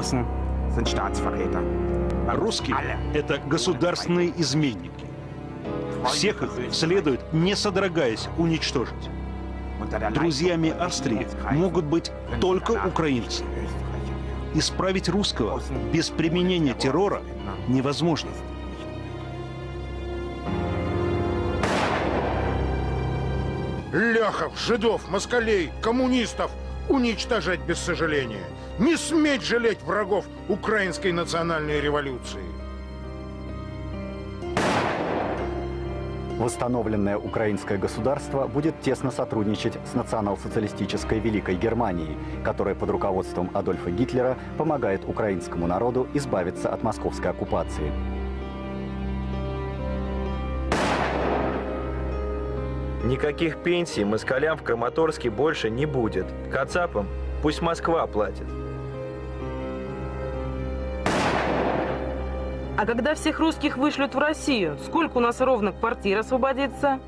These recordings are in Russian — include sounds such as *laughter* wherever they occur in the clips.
Russen sind Staatsverräter. Русские – это государственные изменники. Всех их следует, не содрогаясь, уничтожить. Друзьями Австрии могут быть только украинцы. Исправить русского без применения террора невозможно. Ляхов, жидов, москалей, коммунистов уничтожать без сожаления. Не сметь жалеть врагов украинской национальной революции. Восстановленное украинское государство будет тесно сотрудничать с национал-социалистической Великой Германией, которая под руководством Адольфа Гитлера помогает украинскому народу избавиться от московской оккупации. Никаких пенсий москалям в Краматорске больше не будет. Кацапам пусть Москва платит. А когда всех русских вышлют в Россию, сколько у нас ровно квартир освободится?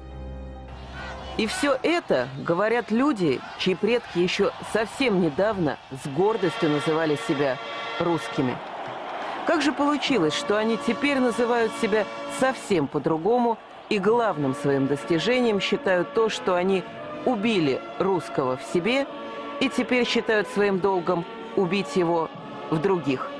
И все это говорят люди, чьи предки еще совсем недавно с гордостью называли себя русскими. Как же получилось, что они теперь называют себя совсем по-другому и главным своим достижением считают то, что они убили русского в себе и теперь считают своим долгом убить его в других?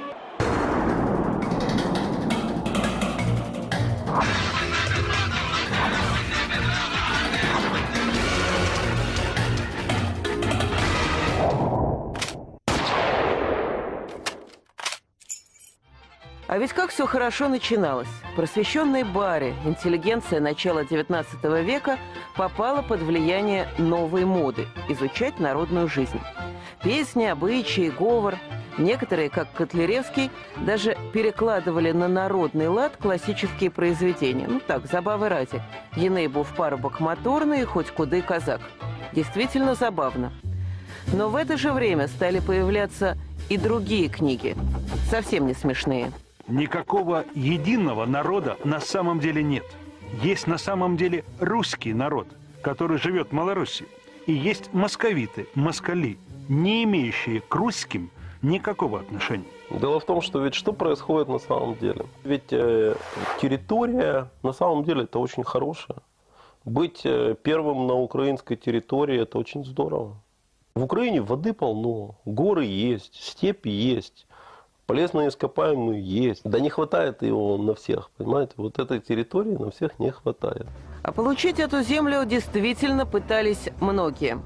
Ведь как все хорошо начиналось. Просвещенной баре интеллигенция начала XIX века попала под влияние новой моды – изучать народную жизнь. Песни, обычаи, говор. Некоторые, как Котляревский, даже перекладывали на народный лад классические произведения. Ну так, забавы ради. Еней был в парубок моторный, хоть куды казак. Действительно забавно. Но в это же время стали появляться и другие книги, совсем не смешные – Никакого единого народа на самом деле нет. Есть на самом деле русский народ, который живет в Малороссии. И есть московиты, москали, не имеющие к русским никакого отношения. Дело в том, что ведь что происходит на самом деле? Ведь э, территория на самом деле это очень хорошая. Быть э, первым на украинской территории это очень здорово. В Украине воды полно, горы есть, степи есть. Полезные ископаемые есть. Да не хватает его на всех, понимаете? Вот этой территории на всех не хватает. А получить эту землю действительно пытались многие.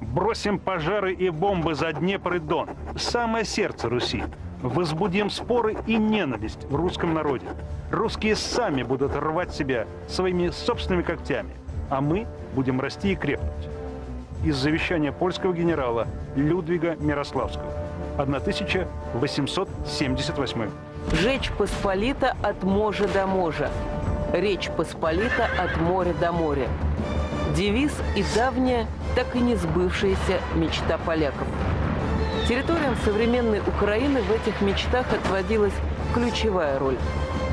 Бросим пожары и бомбы за Днепр и Дон. Самое сердце Руси. Возбудим споры и ненависть в русском народе. Русские сами будут рвать себя своими собственными когтями, а мы будем расти и крепнуть. Из завещания польского генерала Людвига Мирославского. 1878. Жечь Посполита от можа до можа. Речь Посполита от моря до моря. Девиз и давняя, так и не сбывшаяся мечта поляков. Территориям современной Украины в этих мечтах отводилась ключевая роль.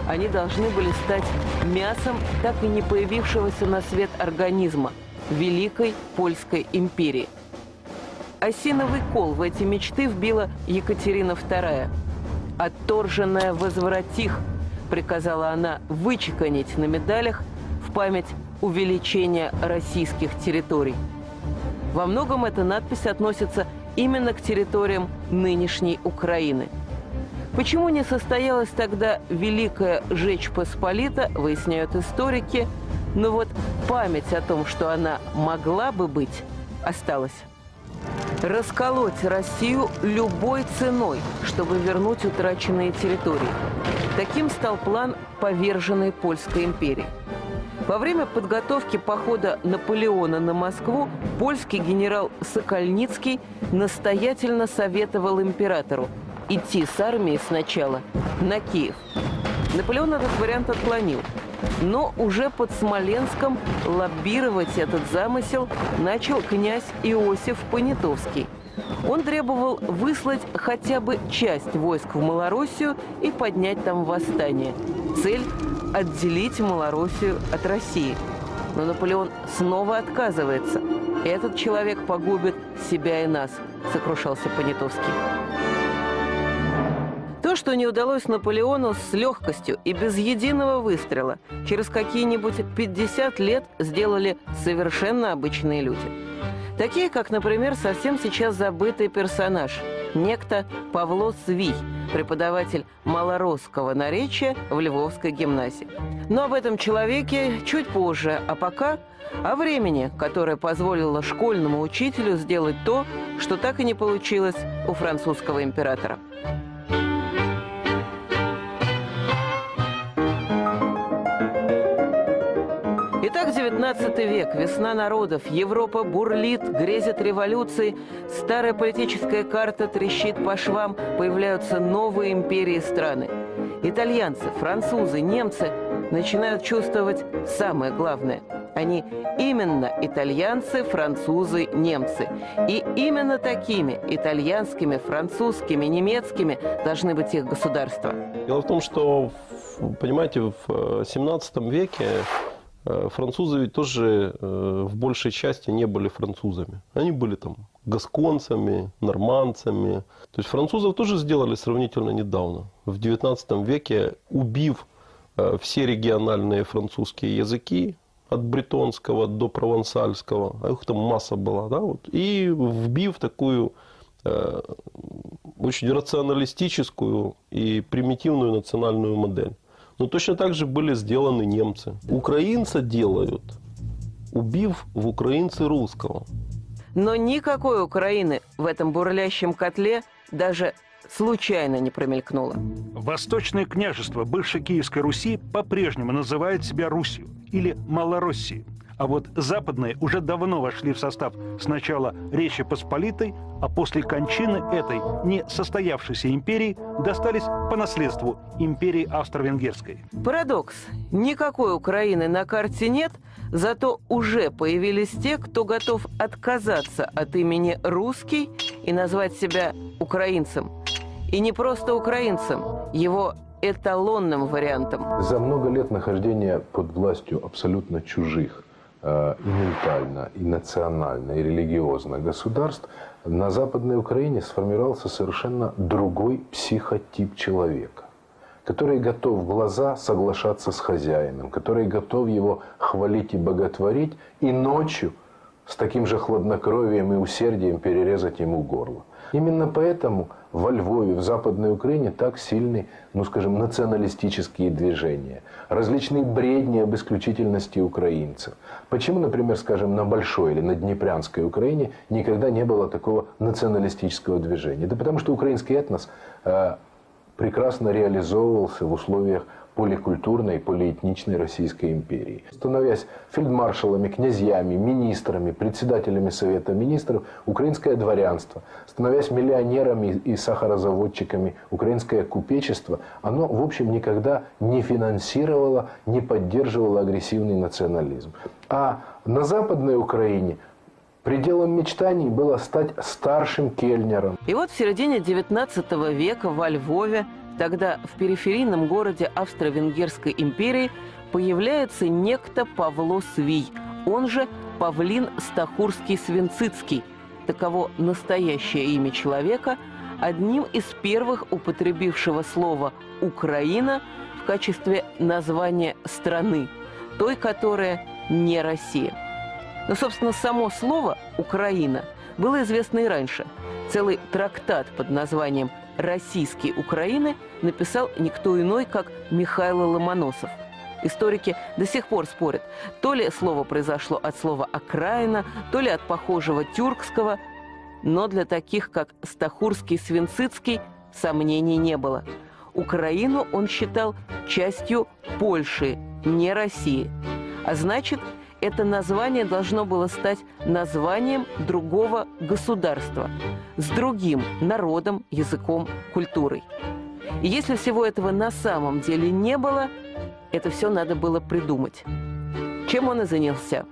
Они должны были стать мясом так и не появившегося на свет организма – Великой Польской империи – осиновый кол в эти мечты вбила Екатерина II. «Отторженная возвратих», — приказала она вычеканить на медалях в память увеличения российских территорий. Во многом эта надпись относится именно к территориям нынешней Украины. Почему не состоялась тогда Великая Жечь Посполита, выясняют историки, но вот память о том, что она могла бы быть, осталась расколоть Россию любой ценой, чтобы вернуть утраченные территории. Таким стал план поверженной Польской империи. Во время подготовки похода Наполеона на Москву польский генерал Сокольницкий настоятельно советовал императору идти с армией сначала на Киев. Наполеон этот вариант отклонил – но уже под Смоленском лоббировать этот замысел начал князь Иосиф Понятовский. Он требовал выслать хотя бы часть войск в Малороссию и поднять там восстание. Цель – отделить Малороссию от России. Но Наполеон снова отказывается. Этот человек погубит себя и нас, сокрушался Понятовский. Что не удалось Наполеону с легкостью и без единого выстрела, через какие-нибудь 50 лет сделали совершенно обычные люди. Такие, как, например, совсем сейчас забытый персонаж – некто Павло Свий, преподаватель малоросского наречия в Львовской гимназии. Но об этом человеке чуть позже, а пока о времени, которое позволило школьному учителю сделать то, что так и не получилось у французского императора. Итак, 19 век, весна народов, Европа бурлит, грезит революции, старая политическая карта трещит по швам, появляются новые империи страны. Итальянцы, французы, немцы начинают чувствовать самое главное. Они именно итальянцы, французы, немцы. И именно такими итальянскими, французскими, немецкими должны быть их государства. Дело в том, что, понимаете, в 17 веке Э, французы ведь тоже э, в большей части не были французами. Они были там гасконцами, нормандцами. То есть французов тоже сделали сравнительно недавно. В 19 веке, убив э, все региональные французские языки, от бретонского до провансальского, а их там масса была, да, вот, и вбив такую э, очень рационалистическую и примитивную национальную модель. Но точно так же были сделаны немцы. Украинца делают, убив в украинце русского. Но никакой Украины в этом бурлящем котле даже случайно не промелькнуло. Восточное княжество бывшей Киевской Руси по-прежнему называет себя Русью или Малороссией. А вот западные уже давно вошли в состав сначала Речи Посполитой, а после кончины этой не состоявшейся империи достались по наследству империи Австро-Венгерской. Парадокс. Никакой Украины на карте нет, зато уже появились те, кто готов отказаться от имени «русский» и назвать себя украинцем. И не просто украинцем, его эталонным вариантом. За много лет нахождения под властью абсолютно чужих и ментально, и национально, и религиозно государств, на Западной Украине сформировался совершенно другой психотип человека, который готов в глаза соглашаться с хозяином, который готов его хвалить и боготворить, и ночью с таким же хладнокровием и усердием перерезать ему горло. Именно поэтому во Львове, в Западной Украине так сильны, ну скажем, националистические движения, различные бредни об исключительности украинцев. Почему, например, скажем, на Большой или на Днепрянской Украине никогда не было такого националистического движения? Да потому что украинский этнос э, прекрасно реализовывался в условиях поликультурной, полиэтничной Российской империи. Становясь фельдмаршалами, князьями, министрами, председателями Совета министров, украинское дворянство, становясь миллионерами и сахарозаводчиками, украинское купечество, оно, в общем, никогда не финансировало, не поддерживало агрессивный национализм. А на Западной Украине Пределом мечтаний было стать старшим кельнером. И вот в середине XIX века во Львове Тогда в периферийном городе Австро-Венгерской империи появляется некто Павло Свий, он же Павлин Стахурский-Свинцицкий. Таково настоящее имя человека, одним из первых употребившего слово «Украина» в качестве названия страны, той, которая не Россия. Но, собственно, само слово «Украина» было известно и раньше. Целый трактат под названием российской Украины написал никто иной, как Михаил Ломоносов. Историки до сих пор спорят, то ли слово произошло от слова «окраина», то ли от похожего тюркского, но для таких, как Стахурский, Свинцицкий, сомнений не было. Украину он считал частью Польши, не России. А значит, это название должно было стать названием другого государства с другим народом, языком, культурой. И если всего этого на самом деле не было, это все надо было придумать. Чем он и занялся.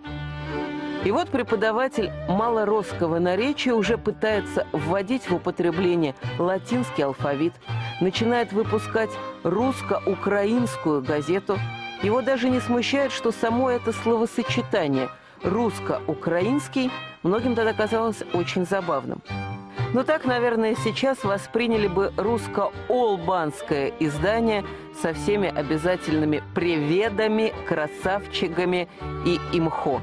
И вот преподаватель малоросского наречия уже пытается вводить в употребление латинский алфавит, начинает выпускать русско-украинскую газету – его даже не смущает, что само это словосочетание «русско-украинский» многим тогда казалось очень забавным. Но так, наверное, сейчас восприняли бы русско-олбанское издание со всеми обязательными приведами, красавчиками и имхо.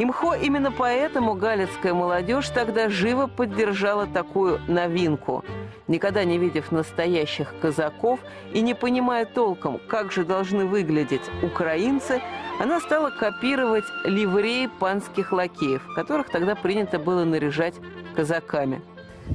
Имхо именно поэтому галицкая молодежь тогда живо поддержала такую новинку. Никогда не видев настоящих казаков и не понимая толком, как же должны выглядеть украинцы, она стала копировать ливреи панских лакеев, которых тогда принято было наряжать казаками.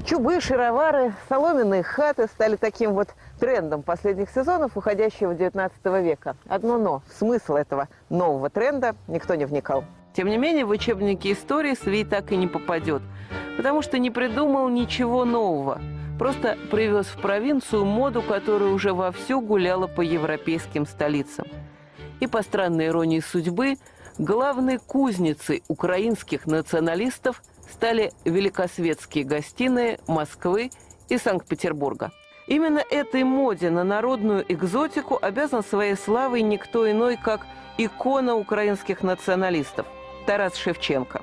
Чубы, шаровары, соломенные хаты стали таким вот трендом последних сезонов уходящего 19 века. Одно «но». Смысл этого нового тренда никто не вникал. Тем не менее, в учебнике истории Свей так и не попадет, потому что не придумал ничего нового. Просто привез в провинцию моду, которая уже вовсю гуляла по европейским столицам. И по странной иронии судьбы, главной кузницей украинских националистов стали великосветские гостиные Москвы и Санкт-Петербурга. Именно этой моде на народную экзотику обязан своей славой никто иной, как икона украинских националистов – Тарас Шевченко.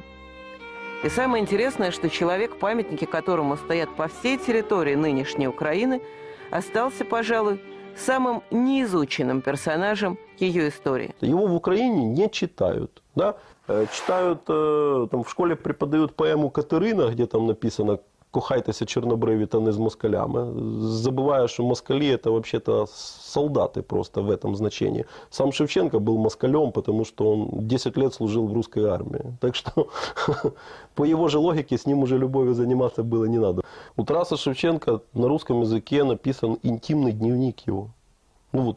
И самое интересное, что человек, памятники которому стоят по всей территории нынешней Украины, остался, пожалуй, самым неизученным персонажем ее истории. Его в Украине не читают. Да? Э, читают, э, там, в школе преподают поэму Катерина, где там написано кохайтеся чорнобриві та не з москалями, забывая, что москали это вообще-то солдаты просто в этом значении. Сам Шевченко был москалем, потому что он 10 лет служил в русской армии. Так что *laughs* по его же логике с ним уже любовью заниматься было не надо. У Тараса Шевченко на русском языке написан интимный дневник его. Ну вот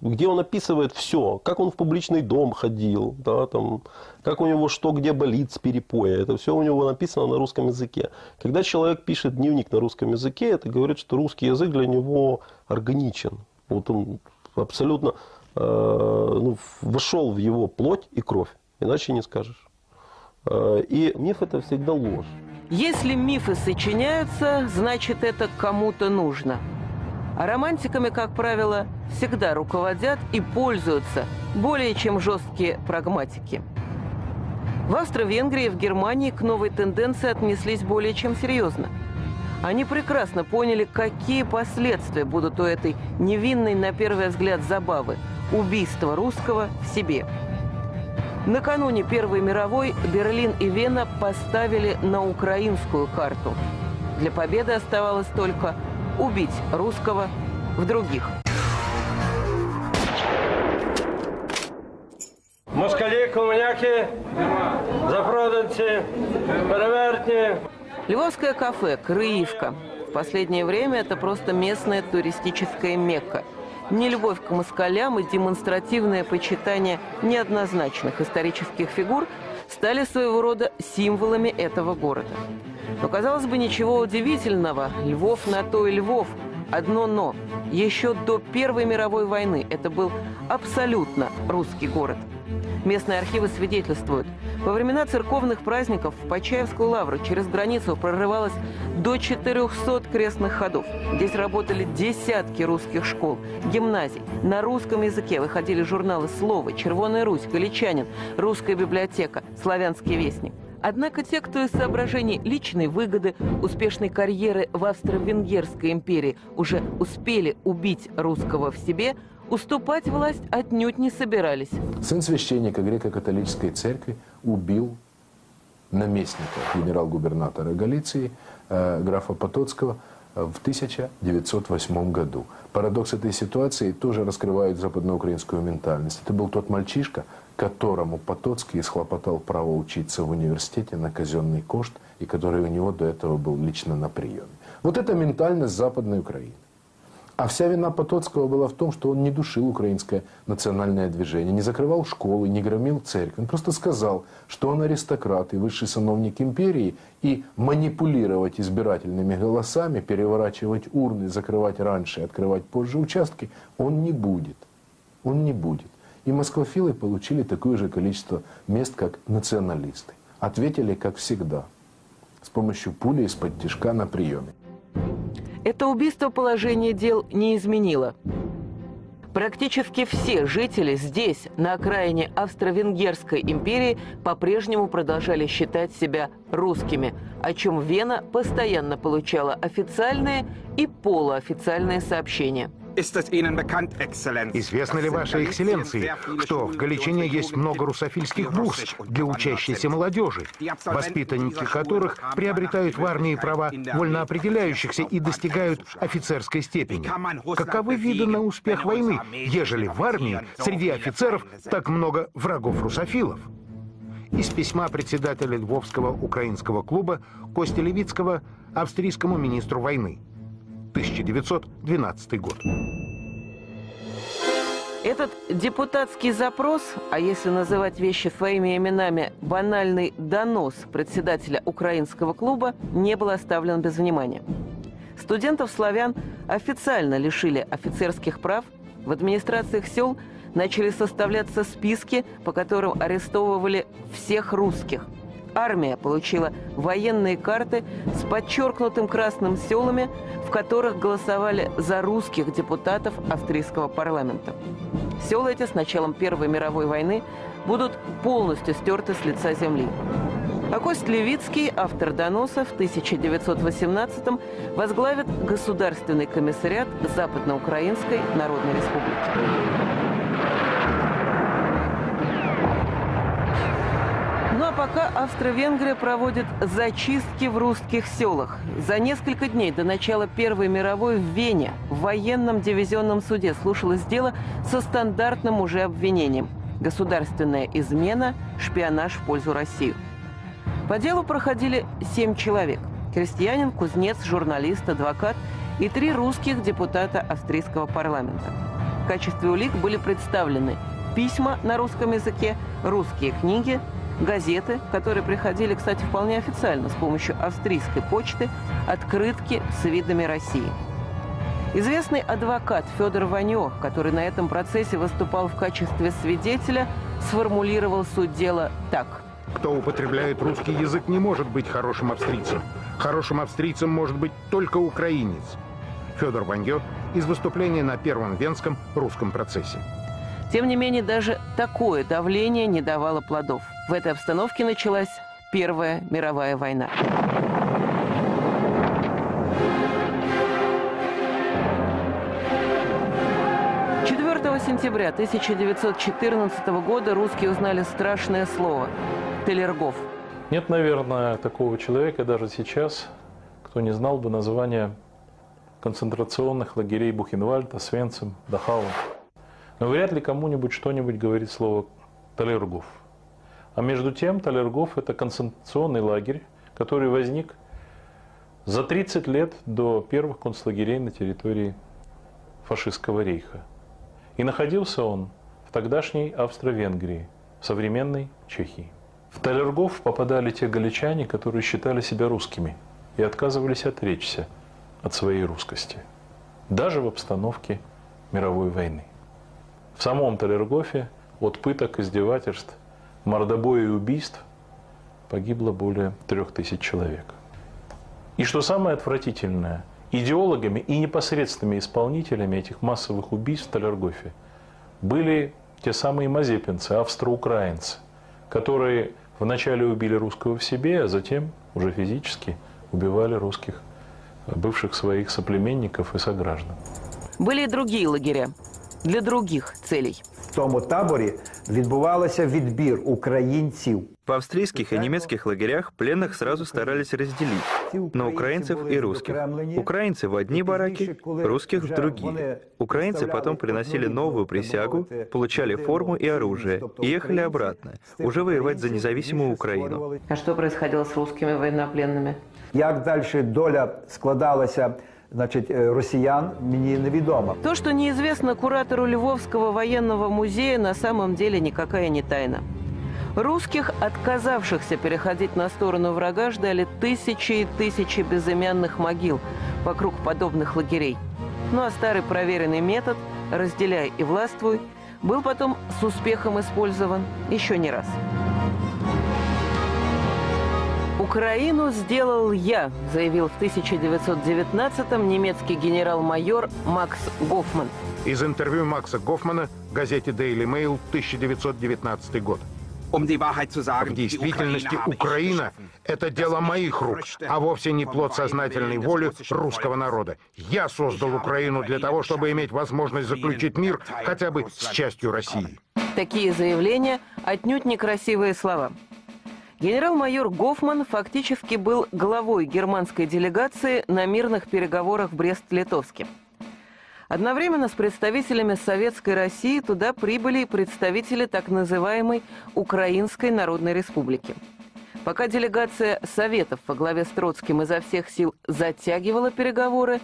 где он описывает все, как он в публичный дом ходил, да, там, как у него что где болит с перепоя. Это все у него написано на русском языке. Когда человек пишет дневник на русском языке, это говорит, что русский язык для него органичен. Вот он абсолютно э, ну, вошел в его плоть и кровь, иначе не скажешь. Э, и миф это всегда ложь. Если мифы сочиняются, значит это кому-то нужно. А романтиками, как правило, всегда руководят и пользуются более чем жесткие прагматики. В Австро-Венгрии и в Германии к новой тенденции отнеслись более чем серьезно. Они прекрасно поняли, какие последствия будут у этой невинной, на первый взгляд, забавы – убийства русского в себе. Накануне Первой мировой Берлин и Вена поставили на украинскую карту. Для победы оставалось только убить русского в других. Москалі, комуняки, запроданці, перевертні. Львовское кафе «Крыивка». В последнее время это просто местная туристическая мекка. Нелюбовь к москалям и демонстративное почитание неоднозначных исторических фигур стали своего рода символами этого города. Но, казалось бы, ничего удивительного. Львов на то и Львов. Одно «но». Еще до Первой мировой войны это был абсолютно русский город. Местные архивы свидетельствуют, во времена церковных праздников в Почаевскую лавру через границу прорывалось до 400 крестных ходов. Здесь работали десятки русских школ, гимназий. На русском языке выходили журналы «Слово», «Червоная Русь», «Галичанин», «Русская библиотека», «Славянский вестник». Однако те, кто из соображений личной выгоды, успешной карьеры в Австро-Венгерской империи уже успели убить русского в себе, уступать власть отнюдь не собирались. Сын священника греко-католической церкви убил наместника генерал-губернатора Галиции, э, графа Потоцкого, в 1908 году. Парадокс этой ситуации тоже раскрывает западноукраинскую ментальность. Это был тот мальчишка, которому Потоцкий исхлопотал право учиться в университете на казенный кошт, и который у него до этого был лично на приеме. Вот это ментальность Западной Украины. А вся вина Потоцкого была в том, что он не душил украинское национальное движение, не закрывал школы, не громил церковь. Он просто сказал, что он аристократ и высший сановник империи, и манипулировать избирательными голосами, переворачивать урны, закрывать раньше, открывать позже участки, он не будет. Он не будет. И москвофилы получили такое же количество мест, как националисты. Ответили, как всегда, с помощью пули из-под тяжка на приеме. Это убийство положение дел не изменило. Практически все жители здесь, на окраине Австро-Венгерской империи, по-прежнему продолжали считать себя русскими, о чем Вена постоянно получала официальные и полуофициальные сообщения – Известно ли Вашей Экселленции, что в Галичине есть много русофильских бурс для учащейся молодежи, воспитанники которых приобретают в армии права вольноопределяющихся и достигают офицерской степени? Каковы виды на успех войны, ежели в армии среди офицеров так много врагов-русофилов? Из письма председателя Львовского украинского клуба Кости Левицкого австрийскому министру войны. 1912 год. Этот депутатский запрос, а если называть вещи своими именами, банальный донос председателя украинского клуба, не был оставлен без внимания. Студентов-славян официально лишили офицерских прав, в администрациях сел начали составляться списки, по которым арестовывали всех русских – армия получила военные карты с подчеркнутым красным селами, в которых голосовали за русских депутатов австрийского парламента. Села эти с началом Первой мировой войны будут полностью стерты с лица земли. А Кость Левицкий, автор доноса, в 1918-м возглавит Государственный комиссариат Западноукраинской Народной Республики. Пока Австро-Венгрия проводит зачистки в русских селах. За несколько дней до начала Первой мировой в Вене в военном дивизионном суде слушалось дело со стандартным уже обвинением – государственная измена, шпионаж в пользу России. По делу проходили семь человек – крестьянин, кузнец, журналист, адвокат и три русских депутата австрийского парламента. В качестве улик были представлены письма на русском языке, русские книги – газеты, которые приходили, кстати, вполне официально с помощью австрийской почты, открытки с видами России. Известный адвокат Федор Ванё, который на этом процессе выступал в качестве свидетеля, сформулировал суть дела так. Кто употребляет русский язык, не может быть хорошим австрийцем. Хорошим австрийцем может быть только украинец. Федор Ваньё из выступления на Первом Венском русском процессе. Тем не менее, даже такое давление не давало плодов. В этой обстановке началась Первая мировая война. сентября 1914 года русские узнали страшное слово – Телергов. Нет, наверное, такого человека даже сейчас, кто не знал бы названия концентрационных лагерей Бухенвальда, Свенцем, Дахау. Но вряд ли кому-нибудь что-нибудь говорит слово Талергов. А между тем Талергов – это концентрационный лагерь, который возник за 30 лет до первых концлагерей на территории фашистского рейха. И находился он в тогдашней Австро-Венгрии, в современной Чехии. В Талергов попадали те галичане, которые считали себя русскими и отказывались отречься от своей русскости, даже в обстановке мировой войны. В самом Талергофе от пыток, издевательств, мордобоя и убийств погибло более трех тысяч человек. И что самое отвратительное, идеологами и непосредственными исполнителями этих массовых убийств в Талергофе были те самые мазепинцы, австро-украинцы, которые вначале убили русского в себе, а затем уже физически убивали русских, бывших своих соплеменников и сограждан. Были и другие лагеря для других целей. В тому таборі відбувався відбір українців. В австрийских и немецких лагерях пленных сразу старались разделить на украинцев и русских. Украинцы в одни бараки, русских в другие. Украинцы потом приносили новую присягу, получали форму и оружие и ехали обратно, уже воевать за независимую Украину. А что происходило с русскими военнопленными? Як далі доля складалася значит, э, россиян, мне неведомо. То, что неизвестно куратору Львовского военного музея, на самом деле никакая не тайна. Русских, отказавшихся переходить на сторону врага, ждали тысячи и тысячи безымянных могил вокруг подобных лагерей. Ну а старый проверенный метод «разделяй и властвуй» был потом с успехом использован еще не раз. «Украину сделал я», заявил в 1919-м немецкий генерал-майор Макс Гофман. Из интервью Макса Гофмана газете Daily Mail 1919 год. В действительности Украина – это дело моих рук, а вовсе не плод сознательной воли русского народа. Я создал Украину для того, чтобы иметь возможность заключить мир хотя бы с частью России. Такие заявления отнюдь некрасивые слова. Генерал-майор Гофман фактически был главой германской делегации на мирных переговорах в Брест-Литовске. Одновременно с представителями Советской России туда прибыли и представители так называемой Украинской Народной Республики. Пока делегация Советов во главе с Троцким изо всех сил затягивала переговоры,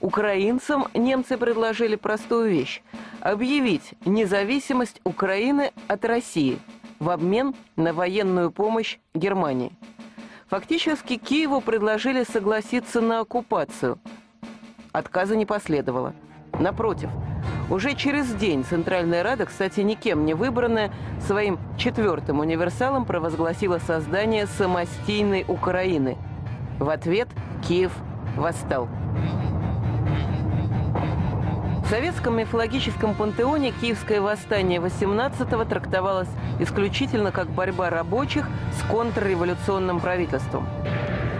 украинцам немцы предложили простую вещь – объявить независимость Украины от России в обмен на военную помощь Германии. Фактически Киеву предложили согласиться на оккупацию. Отказа не последовало – Напротив, уже через день Центральная Рада, кстати, никем не выбранная, своим четвертым универсалом провозгласила создание самостийной Украины. В ответ Киев восстал. В советском мифологическом пантеоне киевское восстание 18-го трактовалось исключительно как борьба рабочих с контрреволюционным правительством.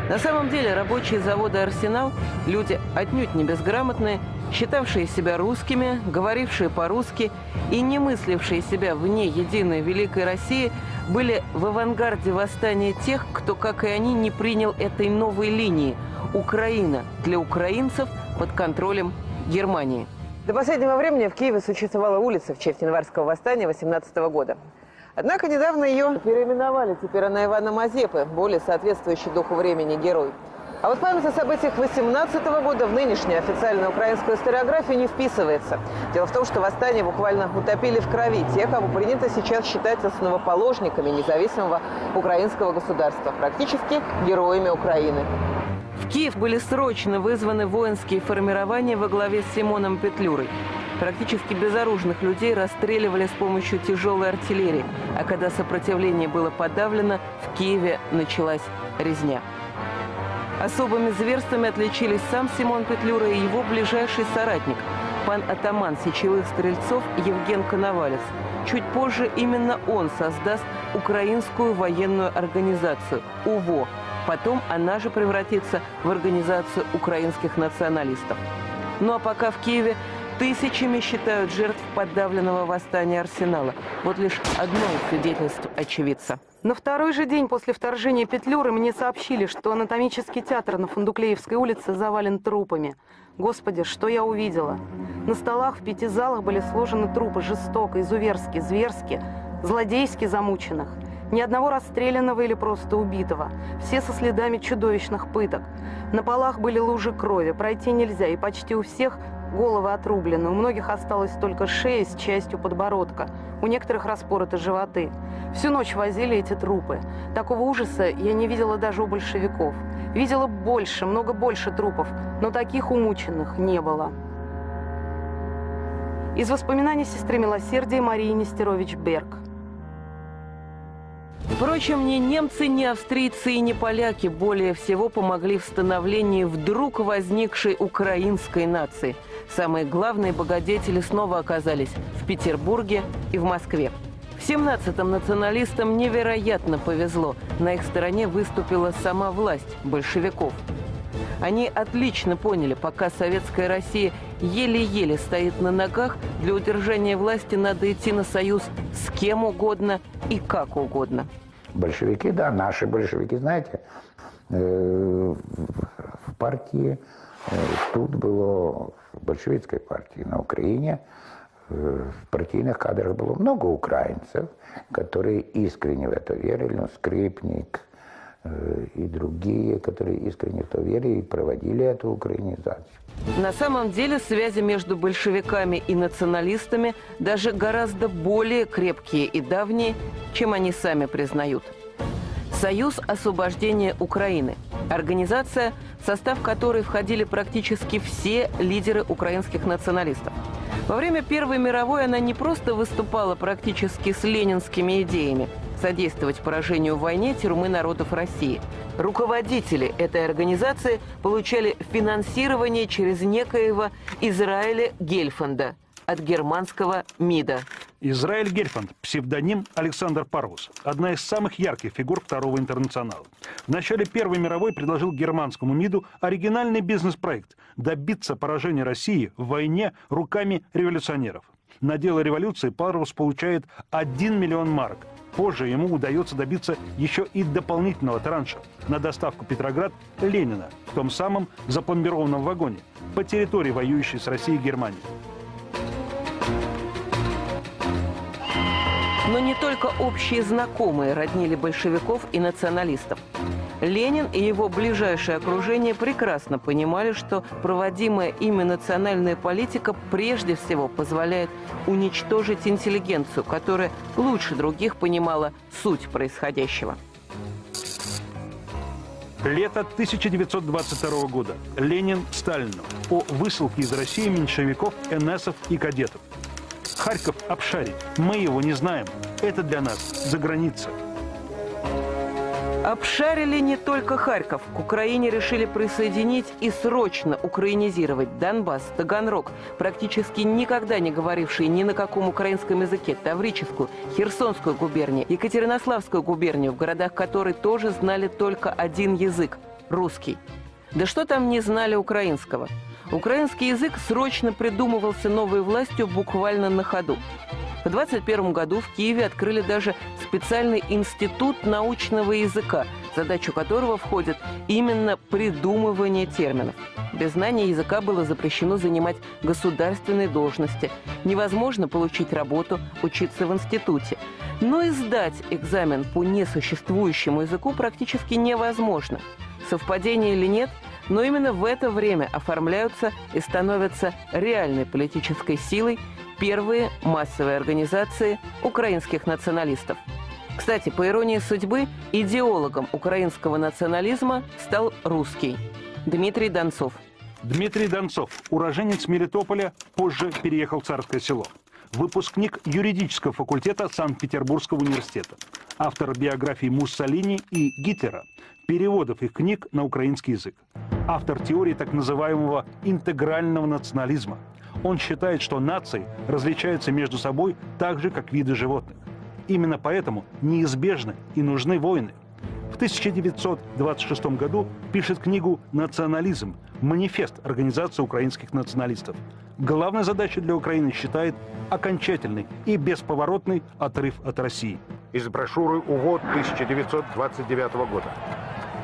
На самом деле рабочие завода «Арсенал» – люди отнюдь не безграмотные – считавшие себя русскими, говорившие по-русски и не мыслившие себя вне единой Великой России, были в авангарде восстания тех, кто, как и они, не принял этой новой линии – Украина для украинцев под контролем Германии. До последнего времени в Киеве существовала улица в честь январского восстания 18 года. Однако недавно ее переименовали. Теперь она Ивана Мазепы, более соответствующий духу времени герой – а вот память о событиях 18 года в нынешнюю официальную украинскую историографию не вписывается. Дело в том, что восстание буквально утопили в крови те, кого принято сейчас считать основоположниками независимого украинского государства, практически героями Украины. В Киев были срочно вызваны воинские формирования во главе с Симоном Петлюрой. Практически безоружных людей расстреливали с помощью тяжелой артиллерии, а когда сопротивление было подавлено, в Киеве началась резня. Особыми зверствами отличились сам Симон Петлюра и его ближайший соратник, пан атаман сечевых стрельцов Евген Коновалец. Чуть позже именно он создаст Украинскую военную организацию УВО. Потом она же превратится в Организацию украинских националистов. Ну а пока в Киеве тысячами считают жертв подавленного восстания Арсенала. Вот лишь одно из свидетельств очевидца. На второй же день после вторжения Петлюры мне сообщили, что анатомический театр на Фундуклеевской улице завален трупами. Господи, что я увидела? На столах в пяти залах были сложены трупы жестоко, изуверски, зверски, злодейски замученных. Ни одного расстрелянного или просто убитого. Все со следами чудовищных пыток. На полах были лужи крови, пройти нельзя, и почти у всех Головы отрублены, у многих осталась только шея с частью подбородка, у некоторых распороты животы. Всю ночь возили эти трупы. Такого ужаса я не видела даже у большевиков. Видела больше, много больше трупов, но таких умученных не было. Из воспоминаний сестры милосердия Марии Нестерович Берг. Впрочем, ни немцы, ни австрийцы и ни поляки более всего помогли в становлении вдруг возникшей украинской нации. Самые главные богодетели снова оказались в Петербурге и в Москве. В 17-м националистам невероятно повезло. На их стороне выступила сама власть большевиков. Они отлично поняли, пока советская Россия еле-еле стоит на ногах, для удержания власти надо идти на союз с кем угодно и как угодно. Большевики, да, наши большевики, знаете, э, в партии, э, тут было в большевистской партии на Украине, э, в партийных кадрах было много украинцев, которые искренне в это верили, ну, Скрипник, и другие, которые искренне в это верили и проводили эту украинизацию. На самом деле связи между большевиками и националистами даже гораздо более крепкие и давние, чем они сами признают. Союз освобождения Украины. Организация, в состав которой входили практически все лидеры украинских националистов. Во время Первой мировой она не просто выступала практически с ленинскими идеями. Содействовать поражению в войне тюрьмы народов России. Руководители этой организации получали финансирование через некоего Израиля Гельфанда от германского МИДа. Израиль Гельфанд, псевдоним Александр Парвус, одна из самых ярких фигур Второго интернационала. В начале Первой мировой предложил германскому МИДу оригинальный бизнес-проект – добиться поражения России в войне руками революционеров. На дело революции Парвус получает 1 миллион марок. Позже ему удается добиться еще и дополнительного транша на доставку Петроград Ленина в том самом запломбированном вагоне по территории воюющей с Россией Германии. Но не только общие знакомые роднили большевиков и националистов. Ленин и его ближайшее окружение прекрасно понимали, что проводимая ими национальная политика прежде всего позволяет уничтожить интеллигенцию, которая лучше других понимала суть происходящего. Лето 1922 года. Ленин Сталину о высылке из России меньшевиков, НСов и кадетов. Харьков обшарить. Мы его не знаем. Это для нас за граница. Обшарили не только Харьков. К Украине решили присоединить и срочно украинизировать Донбасс, Таганрог, практически никогда не говорившие ни на каком украинском языке, Таврическую, Херсонскую губернию, Екатеринославскую губернию, в городах которой тоже знали только один язык – русский. Да что там не знали украинского? Украинский язык срочно придумывался новой властью буквально на ходу. В 21 году в Киеве открыли даже специальный институт научного языка, задачу которого входит именно придумывание терминов. Без знания языка было запрещено занимать государственные должности. Невозможно получить работу, учиться в институте. Но и сдать экзамен по несуществующему языку практически невозможно. Совпадение или нет, но именно в это время оформляются и становятся реальной политической силой первые массовые организации украинских националистов. Кстати, по иронии судьбы, идеологом украинского национализма стал русский Дмитрий Донцов. Дмитрий Донцов, уроженец Мелитополя, позже переехал в Царское село. Выпускник юридического факультета Санкт-Петербургского университета. Автор биографий Муссолини и Гитлера, переводов их книг на украинский язык. Автор теории так называемого интегрального национализма – он считает, что нации различаются между собой так же, как виды животных. Именно поэтому неизбежны и нужны войны. В 1926 году пишет книгу «Национализм. Манифест Организации украинских националистов». Главной задачей для Украины считает окончательный и бесповоротный отрыв от России. Из брошюры «Увод» 1929 года.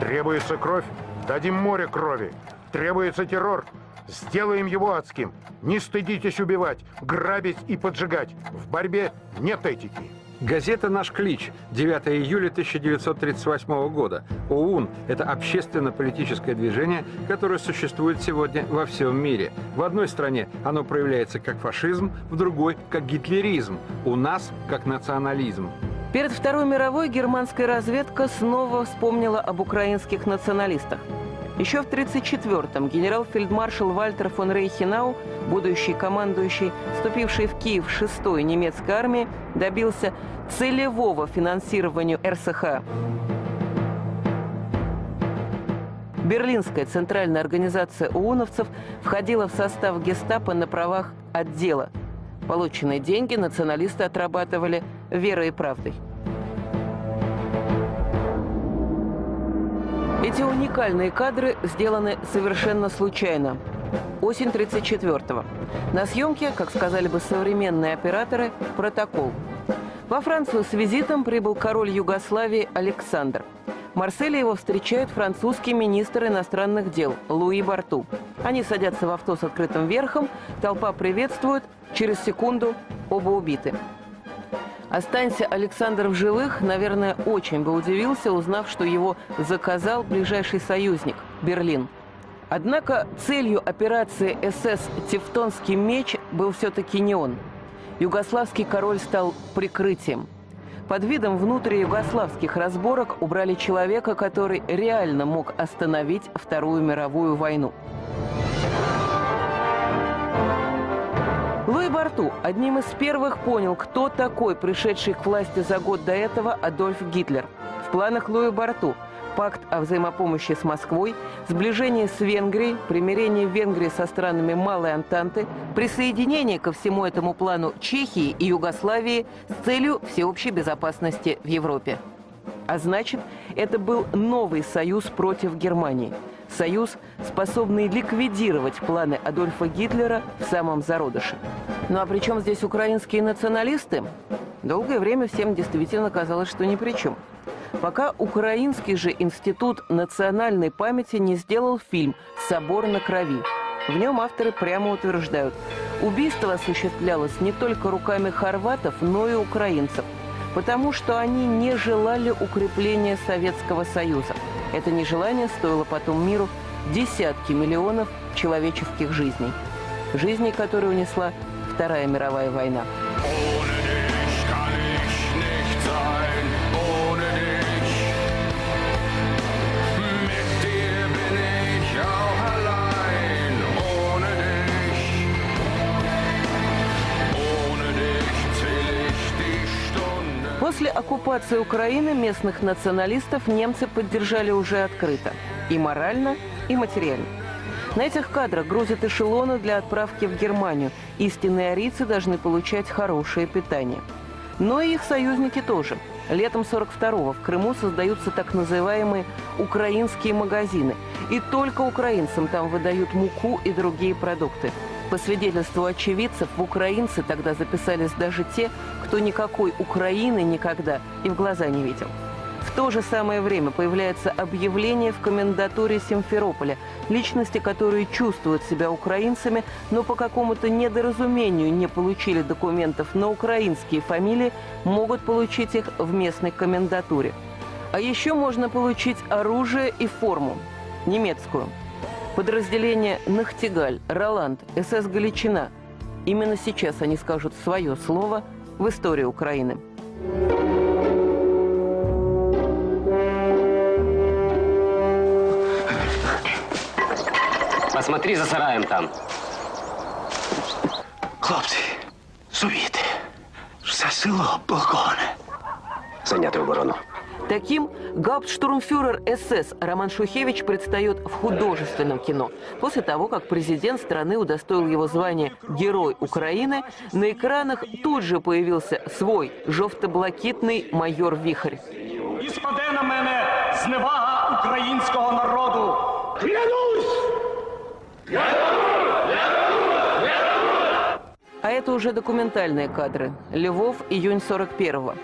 Требуется кровь? Дадим море крови. Требуется террор? Сделаем его адским. Не стыдитесь убивать, грабить и поджигать. В борьбе нет этики. Газета «Наш клич», 9 июля 1938 года. ОУН – это общественно-политическое движение, которое существует сегодня во всем мире. В одной стране оно проявляется как фашизм, в другой – как гитлеризм, у нас – как национализм. Перед Второй мировой германская разведка снова вспомнила об украинских националистах. Еще в 1934-м генерал-фельдмаршал Вальтер фон Рейхенау, будущий командующий, вступивший в Киев 6-й немецкой армии, добился целевого финансирования РСХ. Берлинская центральная организация ОУНовцев входила в состав гестапо на правах отдела. Полученные деньги националисты отрабатывали верой и правдой. Эти уникальные кадры сделаны совершенно случайно. Осень 34-го. На съемке, как сказали бы современные операторы, протокол. Во Францию с визитом прибыл король Югославии Александр. В Марселе его встречает французский министр иностранных дел Луи Барту. Они садятся в авто с открытым верхом, толпа приветствует, через секунду оба убиты. Останься Александр в живых, наверное, очень бы удивился, узнав, что его заказал ближайший союзник – Берлин. Однако целью операции СС «Тевтонский меч» был все-таки не он. Югославский король стал прикрытием. Под видом внутриюгославских разборок убрали человека, который реально мог остановить Вторую мировую войну. Луи Барту одним из первых понял, кто такой пришедший к власти за год до этого Адольф Гитлер. В планах Луи Барту пакт о взаимопомощи с Москвой, сближение с Венгрией, примирение Венгрии со странами Малой Антанты, присоединение ко всему этому плану Чехии и Югославии с целью всеобщей безопасности в Европе. А значит, это был новый союз против Германии. Союз, способный ликвидировать планы Адольфа Гитлера в самом зародыше. Ну а при чем здесь украинские националисты? Долгое время всем действительно казалось, что ни при чем. Пока Украинский же институт национальной памяти не сделал фильм «Собор на крови». В нем авторы прямо утверждают, убийство осуществлялось не только руками хорватов, но и украинцев – потому что они не желали укрепления Советского Союза. Это нежелание стоило потом миру десятки миллионов человеческих жизней. Жизней, которые унесла Вторая мировая война. После оккупации Украины местных националистов немцы поддержали уже открыто. И морально, и материально. На этих кадрах грузят эшелоны для отправки в Германию. Истинные арийцы должны получать хорошее питание. Но и их союзники тоже. Летом 42-го в Крыму создаются так называемые украинские магазины. И только украинцам там выдают муку и другие продукты. По свидетельству очевидцев, в украинцы тогда записались даже те, кто никакой Украины никогда и в глаза не видел. В то же самое время появляется объявление в комендатуре Симферополя. Личности, которые чувствуют себя украинцами, но по какому-то недоразумению не получили документов на украинские фамилии, могут получить их в местной комендатуре. А еще можно получить оружие и форму. Немецкую. Подразделение «Нахтигаль», «Роланд», «СС Галичина». Именно сейчас они скажут свое слово в истории Украины. Посмотри за сараем там. Хлопці, сувіти. Все село полконе. Зайняти оборону. Таким гауптштурмфюрер СС Роман Шухевич предстает в художественном кино. После того, как президент страны удостоил его звания «Герой Украины», на экранах тут же появился свой жовто-блакитный майор Вихрь. І спаде на мене зневага українського народу. Клянусь! А это уже документальные кадры. Львов, июнь 41-го.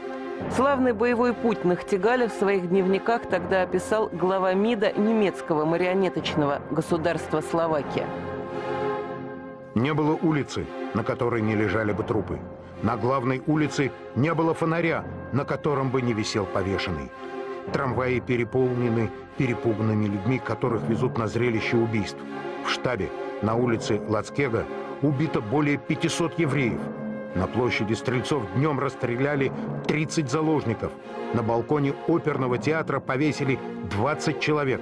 Славный боевой путь Нахтигаля в своих дневниках тогда описал глава МИДа немецкого марионеточного государства Словакия. Не было улицы, на которой не лежали бы трупы. На главной улице не было фонаря, на котором бы не висел повешенный. Трамваи переполнены перепуганными людьми, которых везут на зрелище убийств. В штабе на улице Лацкега убито более 500 евреев. На площади Стрельцов днем расстреляли 30 заложников. На балконе оперного театра повесили 20 человек.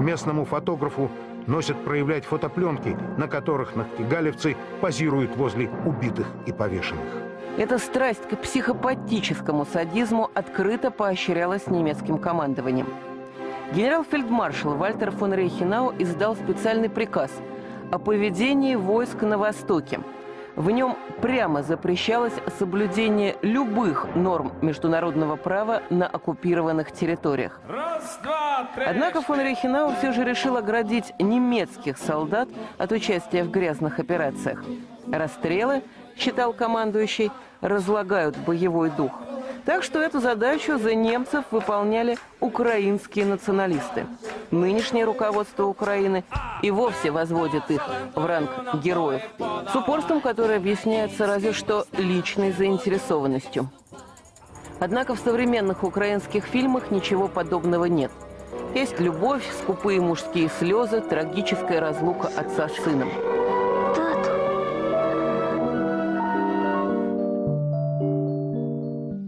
Местному фотографу носят проявлять фотопленки, на которых нахтигалевцы позируют возле убитых и повешенных. Эта страсть к психопатическому садизму открыто поощрялась немецким командованием. Генерал-фельдмаршал Вальтер фон Рейхенау издал специальный приказ о поведении войск на Востоке – в нем прямо запрещалось соблюдение любых норм международного права на оккупированных территориях. Раз, два, три, Однако фон Рейхенау все же решил оградить немецких солдат от участия в грязных операциях. Расстрелы, считал командующий, разлагают боевой дух. Так что эту задачу за немцев выполняли украинские националисты. Нынешнее руководство Украины и вовсе возводит их в ранг героев. С упорством, которое объясняется разве что личной заинтересованностью. Однако в современных украинских фильмах ничего подобного нет. Есть любовь, скупые мужские слезы, трагическая разлука отца с сыном.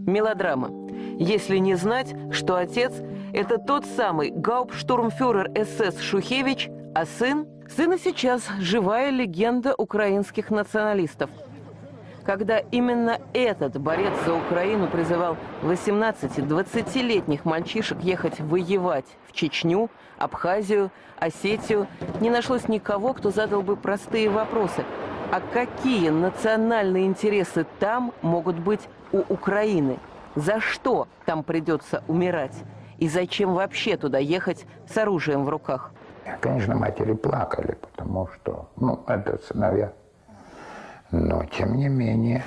Мелодрама. Если не знать, что отец – это тот самый гауптштурмфюрер СС Шухевич, а сын – сын и сейчас живая легенда украинских националистов. когда именно этот борец за Украину призывал 18-20-летних мальчишек ехать воевать в Чечню, Абхазию, Осетию, не нашлось никого, кто задал бы простые вопросы. А какие национальные интересы там могут быть у Украины? За что там придется умирать? И зачем вообще туда ехать с оружием в руках? Конечно, матери плакали, потому что, ну, это сыновья. Но, тем не менее,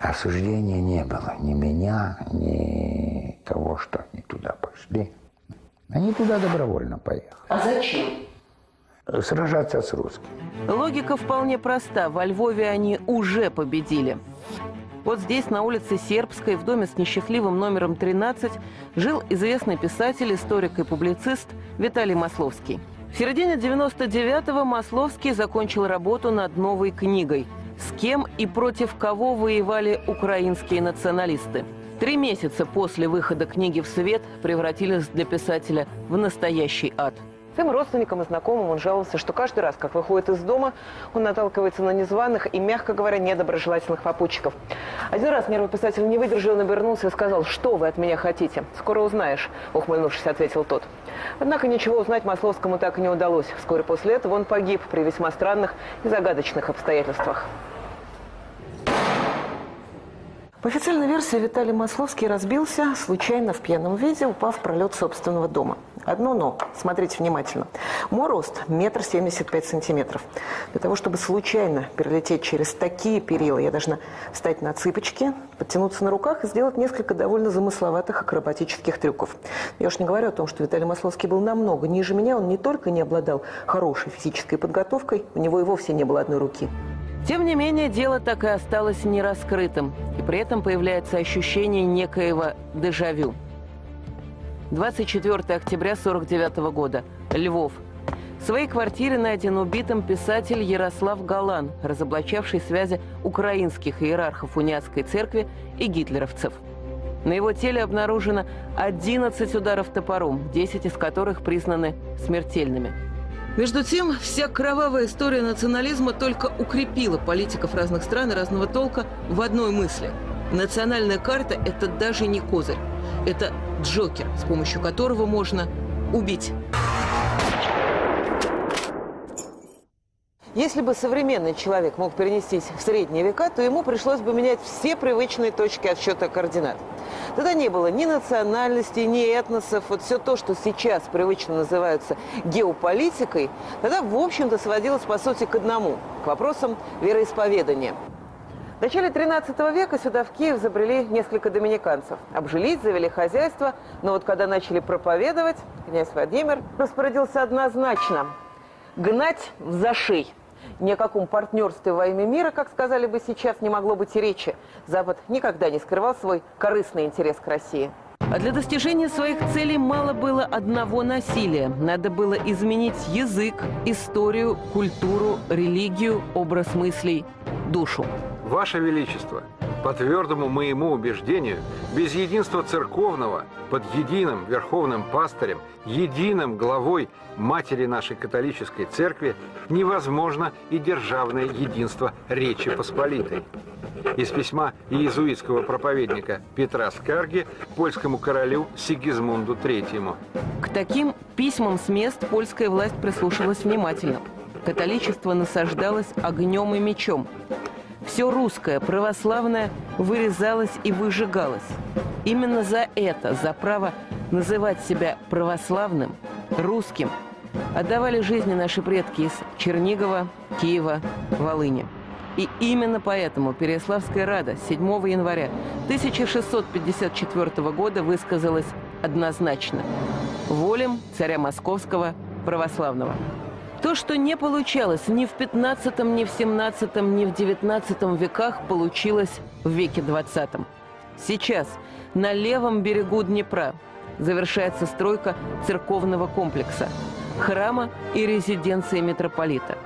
осуждения не было. Ни меня, ни того, что они туда пошли. Они туда добровольно поехали. А зачем? Сражаться с русскими. Логика вполне проста. Во Львове они уже победили. Вот здесь, на улице Сербской, в доме с несчастливым номером 13, жил известный писатель, историк и публицист Виталий Масловский. В середине 99-го Масловский закончил работу над новой книгой «С кем и против кого воевали украинские националисты». Три месяца после выхода книги в свет превратились для писателя в настоящий ад – Своим родственникам и знакомым он жаловался, что каждый раз, как выходит из дома, он наталкивается на незваных и, мягко говоря, недоброжелательных попутчиков. Один раз нервный писатель не выдержал, он обернулся и сказал, что вы от меня хотите? Скоро узнаешь, ухмыльнувшись, ответил тот. Однако ничего узнать Масловскому так и не удалось. Вскоре после этого он погиб при весьма странных и загадочных обстоятельствах. По официальной версии, Виталий Масловский разбился случайно в пьяном виде, упав в пролет собственного дома. Одно «но». Смотрите внимательно. Мой рост – метр семьдесят пять сантиметров. Для того, чтобы случайно перелететь через такие перила, я должна встать на цыпочки, подтянуться на руках и сделать несколько довольно замысловатых акробатических трюков. Я уж не говорю о том, что Виталий Масловский был намного ниже меня. Он не только не обладал хорошей физической подготовкой, у него и вовсе не было одной руки. Тем не менее, дело так и осталось нераскрытым, и при этом появляется ощущение некоего дежавю. 24 октября 49 года. Львов. В своей квартире найден убитым писатель Ярослав Галан, разоблачавший связи украинских иерархов униатской церкви и гитлеровцев. На его теле обнаружено 11 ударов топором, 10 из которых признаны смертельными. Между тем, вся кровавая история национализма только укрепила политиков разных стран и разного толка в одной мысли. Национальная карта – это даже не козырь. Это Джокер, с помощью которого можно убить. Если бы современный человек мог перенестись в средние века, то ему пришлось бы менять все привычные точки отсчета координат. Тогда не было ни национальности, ни этносов. Вот все то, что сейчас привычно называется геополитикой, тогда, в общем-то, сводилось, по сути, к одному – к вопросам вероисповедания. В начале 13 века сюда, в Киев, забрели несколько доминиканцев. Обжились, завели хозяйство, но вот когда начали проповедовать, князь Владимир распорядился однозначно – гнать в зашей – ни о каком партнерстве во имя мира, как сказали бы сейчас, не могло быть и речи. Запад никогда не скрывал свой корыстный интерес к России. А для достижения своих целей мало было одного насилия. Надо было изменить язык, историю, культуру, религию, образ мыслей, душу. Ваше Величество, по твердому моему убеждению, без единства церковного, под единым верховным пастырем, единым главой матери нашей католической церкви, невозможно и державное единство Речи Посполитой. Из письма иезуитского проповедника Петра Скарги польскому королю Сигизмунду III. К таким письмам с мест польская власть прислушивалась внимательно. Католичество насаждалось огнем и мечом. Все русское, православное вырезалось и выжигалось. Именно за это, за право называть себя православным, русским, отдавали жизни наши предки из Чернигова, Киева, Волыни. И именно поэтому Переяславская Рада 7 января 1654 года высказалась однозначно «Волем царя Московского православного». То, что не получалось ни в 15, ни в 17, ни в 19 веках, получилось в веке 20. Сейчас на левом берегу Днепра завершается стройка церковного комплекса, храма и резиденции митрополита.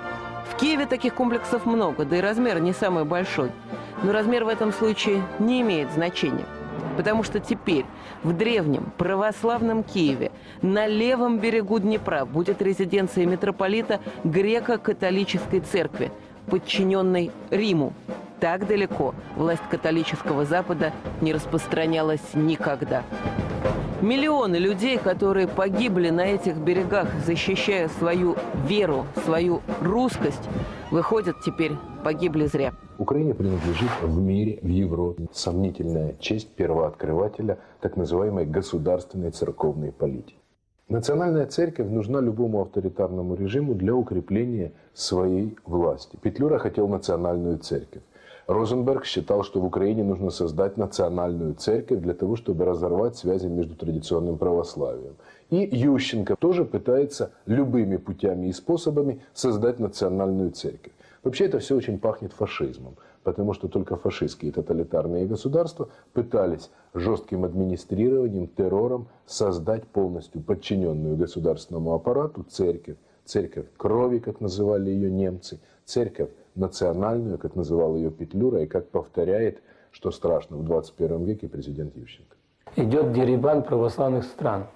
В Киеве таких комплексов много, да и размер не самый большой. Но размер в этом случае не имеет значения. Потому что теперь в древнем православном Киеве на левом берегу Днепра будет резиденция митрополита греко-католической церкви, подчиненной Риму. Так далеко власть католического Запада не распространялась никогда. Миллионы людей, которые погибли на этих берегах, защищая свою веру, свою русскость, выходят теперь погибли зря. Украине принадлежит в мире, в Европе сомнительная честь первооткрывателя так называемой государственной церковной политики. Национальная церковь нужна любому авторитарному режиму для укрепления своей власти. Петлюра хотел национальную церковь. Розенберг считал, что в Украине нужно создать национальную церковь для того, чтобы разорвать связи между традиционным православием. И Ющенко тоже пытается любыми путями и способами создать национальную церковь. Вообще это все очень пахнет фашизмом, потому что только фашистские тоталитарные государства пытались жестким администрированием, террором создать полностью подчиненную государственному аппарату церковь. Церковь крови, как называли ее немцы, церковь национальную, как называл ее Петлюра, и как повторяет, что страшно, в 21 веке президент Ющенко. Идет дерибан православных стран.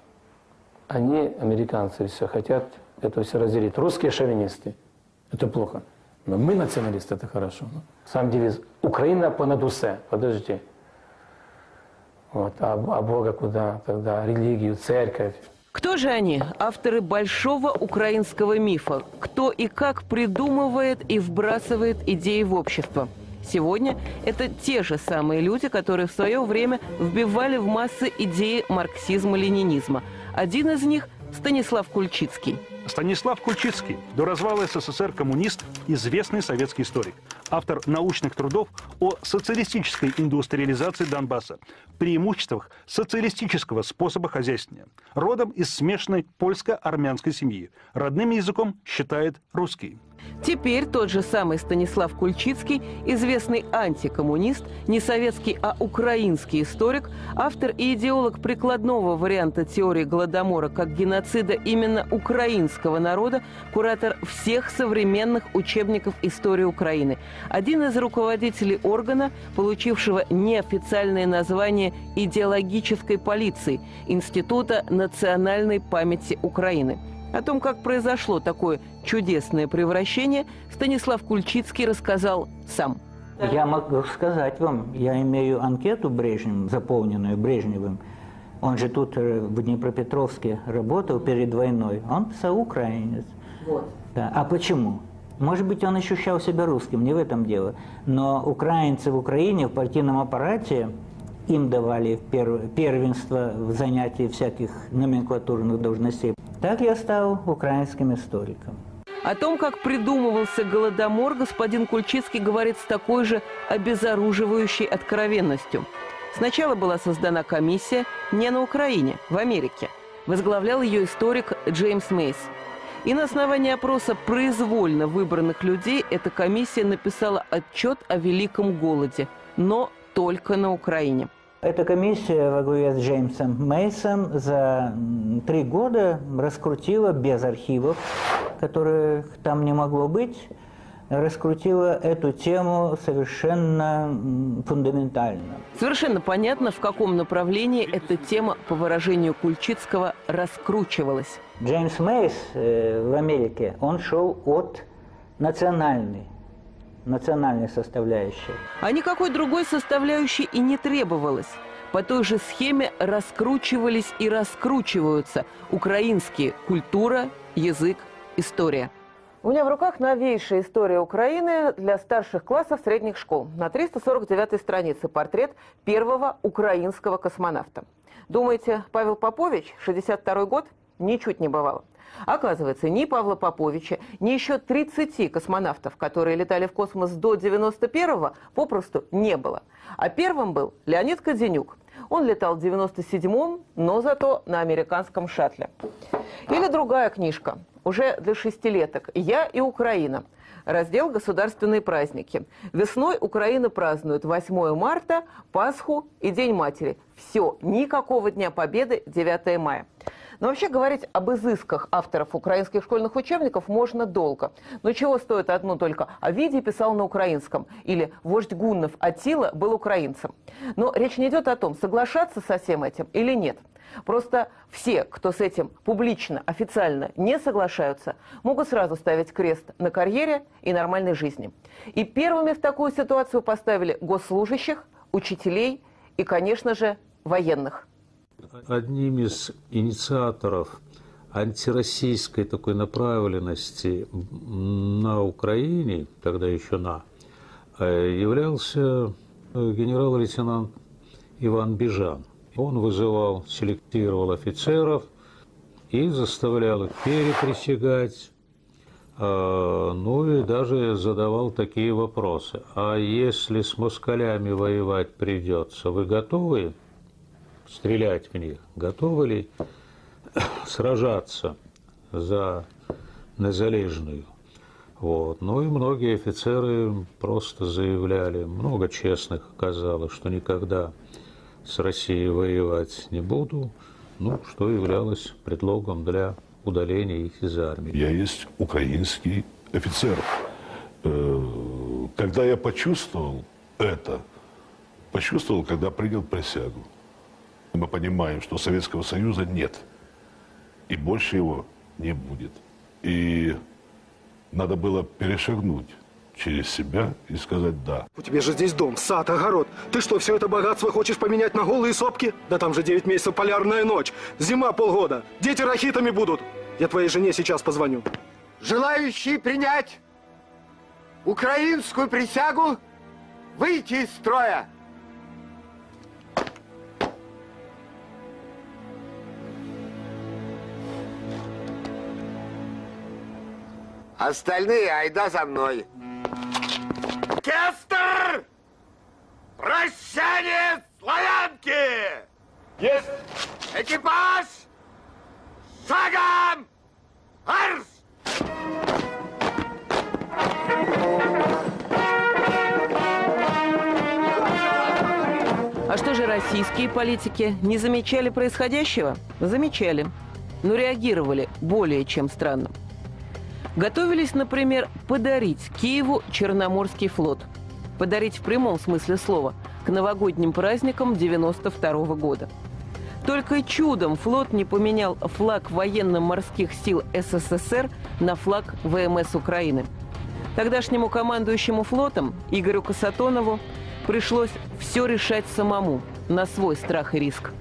Они, американцы, все хотят это все разделить. Русские шовинисты. Это плохо. Но мы националисты, это хорошо. Сам девиз «Украина понад усе». Подождите. Вот. А, а Бога куда тогда? Религию, церковь. Кто же они, авторы большого украинского мифа? Кто и как придумывает и вбрасывает идеи в общество? Сегодня это те же самые люди, которые в свое время вбивали в массы идеи марксизма-ленинизма. Один из них – Станислав Кульчицкий – Станислав Кульчицкий, до развала СССР коммунист, известный советский историк, автор научных трудов о социалистической индустриализации Донбасса, преимуществах социалистического способа хозяйствования, родом из смешанной польско-армянской семьи, родным языком считает русский. Теперь тот же самый Станислав Кульчицкий, известный антикоммунист, не советский, а украинский историк, автор и идеолог прикладного варианта теории Голодомора как геноцида именно украинского народа, куратор всех современных учебников истории Украины, один из руководителей органа, получившего неофициальное название идеологической полиции Института национальной памяти Украины – о том, как произошло такое чудесное превращение, Станислав Кульчицкий рассказал сам. Я могу сказать вам, я имею анкету Брежневым, заполненную Брежневым. Он же тут э, в Днепропетровске работал перед войной. Он соукраинец. Вот. Да. А почему? Может быть, он ощущал себя русским, не в этом дело. Но украинцы в Украине в партийном аппарате им давали первенство в занятии всяких номенклатурных должностей. Так я стал украинским историком. О том, как придумывался Голодомор, господин Кульчицкий говорит с такой же обезоруживающей откровенностью. Сначала была создана комиссия не на Украине, в Америке. Возглавлял ее историк Джеймс Мейс. И на основании опроса произвольно выбранных людей эта комиссия написала отчет о Великом Голоде, но только на Украине. Эта комиссия во главе с Джеймсом Мейсом за три года раскрутила без архивов, которых там не могло быть, раскрутила эту тему совершенно фундаментально. Совершенно понятно, в каком направлении эта тема, по выражению Кульчицкого, раскручивалась. Джеймс Мейс э, в Америке, он шел от национальной национальной составляющей. А никакой другой составляющей и не требовалось. По той же схеме раскручивались и раскручиваются украинские культура, язык, история. У меня в руках новейшая история Украины для старших классов средних школ. На 349 странице портрет первого украинского космонавта. Думаете, Павел Попович, 62 год? Ничуть не бывало. Оказывается, ни Павла Поповича, ни еще 30 космонавтов, которые летали в космос до 91-го, попросту не было. А первым был Леонид Каденюк. Он летал в 97-м, но зато на американском шаттле. Или другая книжка, уже для шестилеток «Я и Украина». Раздел «Государственные праздники». Весной Украина празднует 8 марта, Пасху и День матери. Все, никакого Дня Победы 9 мая. Но вообще говорить об изысках авторов украинских школьных учебников можно долго. Но чего стоит одно только Овидий писал на украинском или вождь гуннов Атила был украинцем. Но речь не идет о том, соглашаться со всем этим или нет. Просто все, кто с этим публично, официально не соглашаются, могут сразу ставить крест на карьере и нормальной жизни. И первыми в такую ситуацию поставили госслужащих, учителей и, конечно же, военных. Одним из инициаторов антироссийской такой направленности на Украине, тогда еще на, э, являлся э, генерал-лейтенант Иван Бежан. Он вызывал, селектировал офицеров и заставлял их переприсягать, а, ну и даже задавал такие вопросы. А если с москалями воевать придется, вы готовы стрелять в них? Готовы ли сражаться за незалежную? Вот. Ну и многие офицеры просто заявляли, много честных оказалось, что никогда с Россией воевать не буду, ну, что являлось предлогом для удаления их из армии. Я есть украинский офицер. Э, когда я почувствовал это, почувствовал, когда принял присягу. Мы понимаем, что Советского Союза нет, и больше его не будет. И надо было перешагнуть через себя и сказать «да». У тебя же здесь дом, сад, огород. Ты что, все это богатство хочешь поменять на голые сопки? Да там же 9 месяцев полярная ночь, зима полгода, дети рахитами будут. Я твоей жене сейчас позвоню. Желающие принять украинскую присягу, выйти из строя. Остальные айда за мной. Оркестр! Прощание славянки! Есть! Экипаж! Шагом! Арс! А что же российские политики не замечали происходящего? Замечали, но реагировали более чем странно. Готовились, например, подарить Киеву Черноморский флот. Подарить в прямом смысле слова, к новогодним праздникам 92 -го года. Только чудом флот не поменял флаг военно-морских сил СССР на флаг ВМС Украины. Тогдашнему командующему флотом Игорю Касатонову пришлось все решать самому, на свой страх и риск.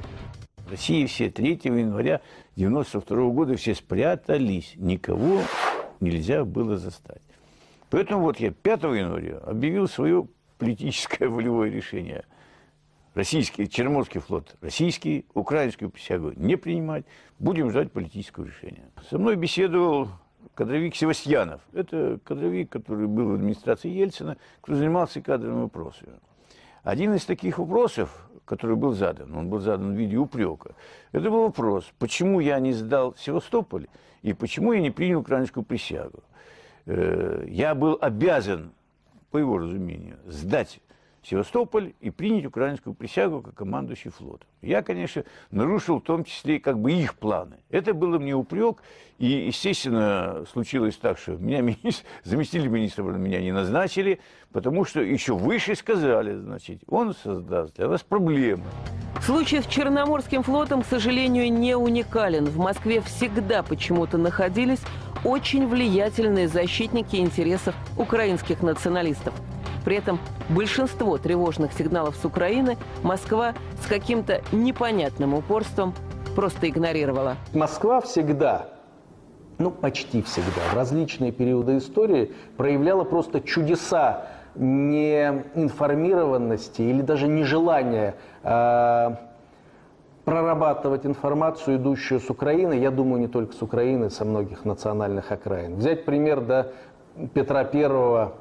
В России все 3 января 92 года все спрятались. Никого нельзя было застать. Поэтому вот я 5 января объявил свое политическое *laughs* волевое решение. Российский, Черноморский флот, российский, украинскую присягу не принимать, будем ждать политического решения. Со мной беседовал кадровик Севастьянов. Это кадровик, который был в администрации Ельцина, кто занимался кадровыми вопросами. Один из таких вопросов, который был задан, он был задан в виде упрека, это был вопрос, почему я не сдал Севастополь и почему я не принял украинскую присягу. Э, я был обязан, по его разумению, сдать Севастополь и принять украинскую присягу как командующий флотом. Я, конечно, нарушил в том числе как бы их планы. Это было мне упрек, и, естественно, случилось так, что меня министр, *laughs* заместитель министра меня не назначили, потому что еще выше сказали, значит, он создаст для вас проблемы. Случай с Черноморским флотом, к сожалению, не уникален. В Москве всегда почему-то находились очень влиятельные защитники интересов украинских националистов. При этом большинство тревожных сигналов с Украины Москва с каким-то непонятным упорством просто игнорировала. Москва всегда ну, почти всегда, в различные периоды истории проявляла просто чудеса неинформированности или даже нежелания э, прорабатывать информацию, идущую с Украины, я думаю, не только с Украины, со многих национальных окраин. Взять пример да, Петра Первого,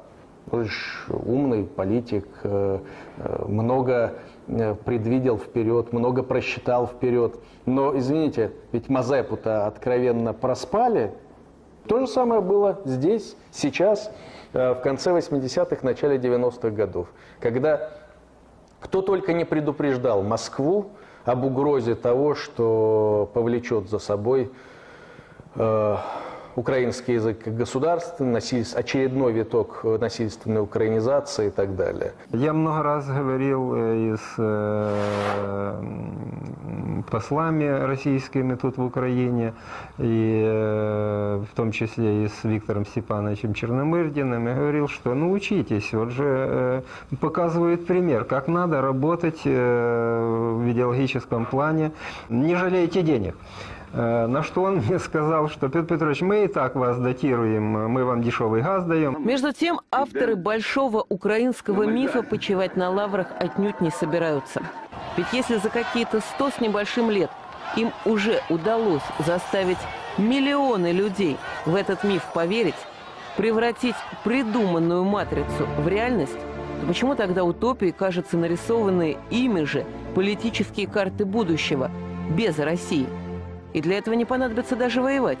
умный политик, э, э, много э, предвидел вперед, много просчитал вперед. Но, извините, ведь Мазепу-то откровенно проспали. То же самое было здесь, сейчас, в конце 80-х, начале 90-х годов, когда кто только не предупреждал Москву об угрозе того, что повлечет за собой украинский язык как государственный, насильств, очередной виток насильственной украинизации и так далее. Я много раз говорил э, и с э, послами российскими тут в Украине, и э, в том числе и с Виктором Степановичем Черномырдиным, и говорил, что ну учитесь, вот же э, показывает пример, как надо работать э, в идеологическом плане, не жалейте денег. Э, На что он *laughs* мне сказал, что Петр Петрович, мы и так вас датируем, мы вам дешевый газ даем. Между тем, авторы большого украинского мифа почивать на лаврах отнюдь не собираются. Ведь если за какие-то сто с небольшим лет им уже удалось заставить миллионы людей в этот миф поверить, превратить придуманную матрицу в реальность, то почему тогда утопии кажутся нарисованные ими же политические карты будущего, без России? И для этого не понадобится даже воевать.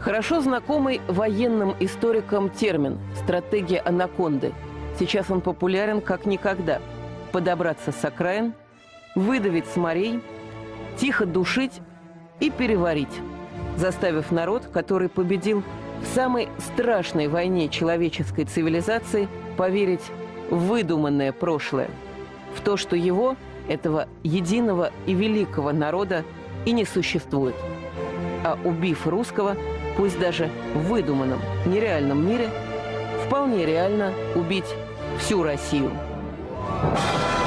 Хорошо знакомый военным историкам термин «стратегия анаконды». Сейчас он популярен как никогда. Подобраться с окраин, выдавить с морей, тихо душить и переварить, заставив народ, который победил в самой страшной войне человеческой цивилизации, поверить в выдуманное прошлое, в то, что его, этого единого и великого народа, и не существует. А убив русского, пусть даже в выдуманном, нереальном мире, вполне реально убить всю Россию. Thank you.